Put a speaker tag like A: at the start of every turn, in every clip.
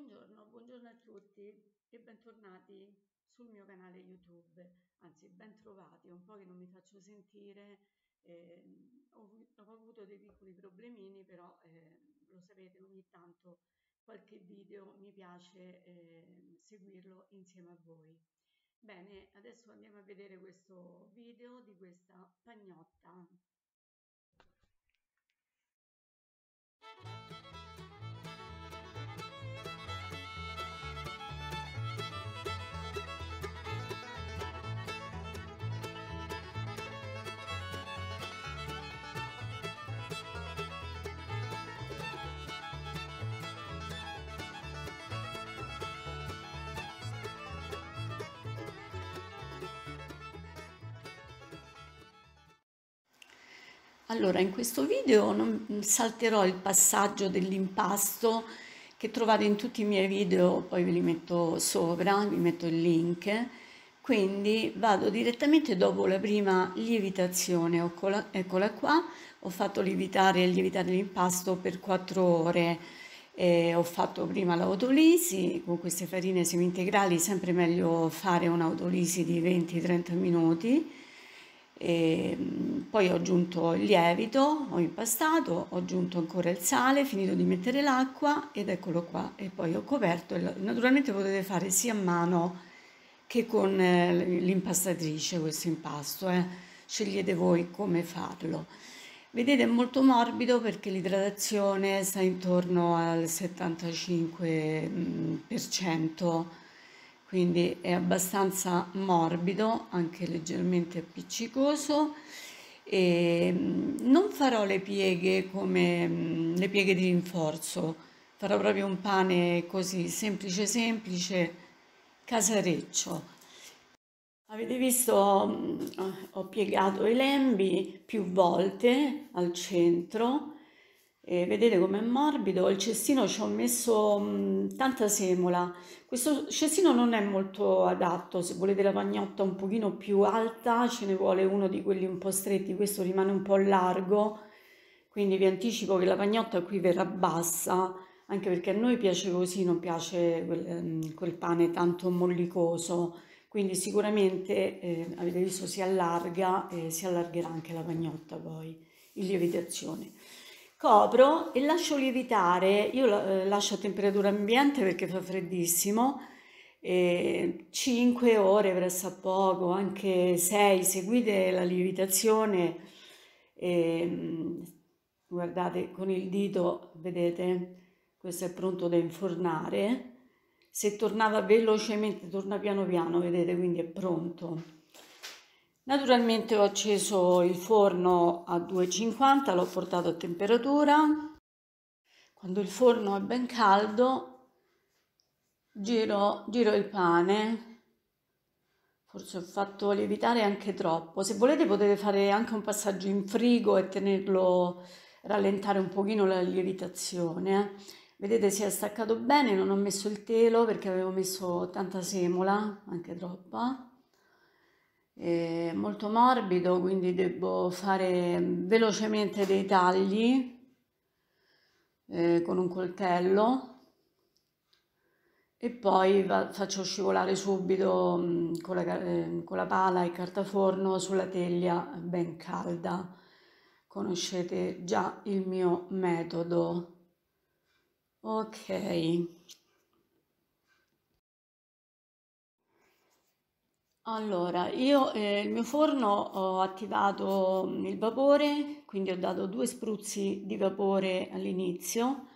A: Buongiorno, buongiorno a tutti e bentornati sul mio canale YouTube, anzi bentrovati, è un po' che non mi faccio sentire, eh, ho, ho, avuto dei piccoli problemini, però eh, lo sapete ogni tanto qualche video mi piace eh, seguirlo insieme a voi. Bene, adesso andiamo a vedere questo video di questa pagnotta. Allora, in questo video non salterò il passaggio dell'impasto che trovate in tutti i miei video, poi ve li metto sopra, vi metto il link, quindi vado direttamente dopo la prima lievitazione, eccola, qua, ho fatto lievitare, lievitare l'impasto per 4 ore, eh, ho fatto prima l'autolisi con queste farine semi-integrali, sempre meglio fare un'autolisi di 20-30 minuti, e mm, poi ho aggiunto il lievito, ho impastato, ho aggiunto ancora il sale, finito di mettere l'acqua ed eccolo qua e poi ho coperto. Naturalmente potete fare sia a mano che con eh, l'impastatrice questo impasto, eh. scegliete voi come farlo. Vedete è molto morbido perché l'idratazione sta intorno al 75% quindi è abbastanza morbido, anche leggermente appiccicoso. E mm, non farò le pieghe come mm, le pieghe di rinforzo, farò proprio un pane così semplice semplice, casareccio. Avete visto, mm, ho piegato i lembi più volte al centro e vedete com'è morbido, il cestino ci ho messo mh, tanta semola. Questo cestino non è molto adatto, se volete la pagnotta un pochino più alta ce ne vuole uno di quelli un po' stretti, questo rimane un po' largo, quindi vi anticipo che la pagnotta qui verrà bassa, anche perché a noi piace così, non piace quel, quel pane tanto mollicoso, quindi sicuramente eh, avete visto si allarga e si allargherà anche la pagnotta poi in lievitazione copro e lascio lievitare, io eh, lascio a temperatura ambiente perché fa freddissimo, eh, 5 ore presso poco, anche 6, seguite la lievitazione, eh, guardate con il dito, vedete, questo è pronto da infornare, se tornava velocemente torna piano piano, vedete, quindi è pronto. Naturalmente ho acceso il forno a 250, l'ho portato a temperatura. Quando il forno è ben caldo, giro, giro il pane. Forse ho fatto lievitare anche troppo. Se volete potete fare anche un passaggio in frigo e tenerlo, rallentare un pochino la lievitazione. Vedete si è staccato bene, non ho messo il telo perché avevo messo tanta semola, anche troppa è molto morbido, quindi devo fare velocemente dei tagli eh, con un coltello e poi faccio scivolare subito mh, mm, con, la, eh, con la pala e carta forno sulla teglia ben calda. Conoscete già il mio metodo. Ok. Allora, io eh, il mio forno ho attivato mm, il vapore, quindi ho dato due spruzzi di vapore all'inizio.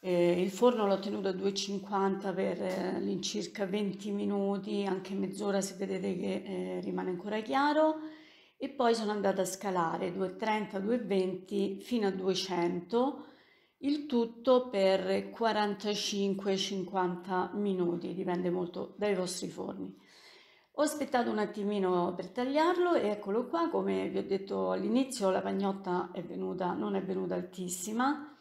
A: Eh, il forno l'ho tenuto a 250 per eh, all'incirca 20 minuti, anche mezz'ora se vedete che eh, rimane ancora chiaro. E poi sono andata a scalare 230, 220 fino a 200, il tutto per 45-50 minuti, dipende molto dai vostri forni. Ho aspettato un attimino per tagliarlo e eccolo qua, come vi ho detto all'inizio la pagnotta è venuta, non è venuta altissima,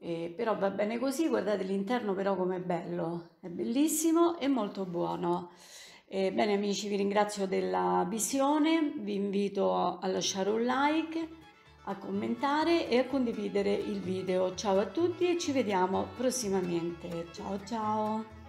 A: eh, però va bene così, guardate l'interno però com'è bello, è bellissimo e molto buono. Eh, bene amici, vi ringrazio della visione, vi invito a lasciare un like, a commentare e a condividere il video. Ciao a tutti e ci vediamo prossimamente. Ciao ciao!